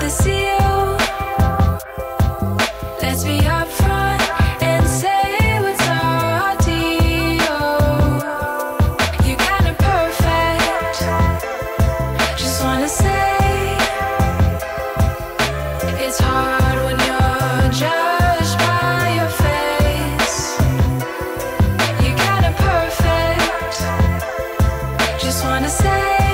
the CEO. Let's be upfront and say what's our deal. You're kinda perfect. Just wanna say it's hard when you're judged by your face. You're kinda perfect. Just wanna say.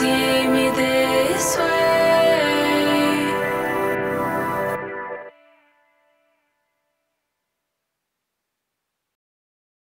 see.